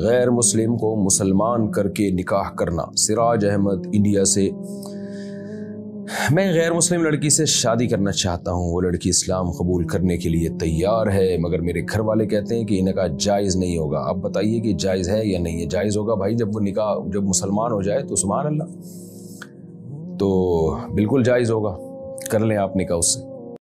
गैर मुस्लिम को मुसलमान करके निकाह करना। सिराज अहमद इंडिया से, मैं गैर मुस्लिम लड़की से शादी करना चाहता हूँ। वो लड़की इस्लाम कबूल करने के लिए तैयार है, मगर मेरे घर वाले कहते हैं कि इनका जायज़ नहीं होगा। अब बताइए कि जायज़ है या नहीं है? जायज़ होगा भाई, जब वो निकाह, जब मुसलमान हो जाए तो सुबह अल्लाह। तो बिल्कुल जायज़ होगा। कर लें आप निकाह उससे।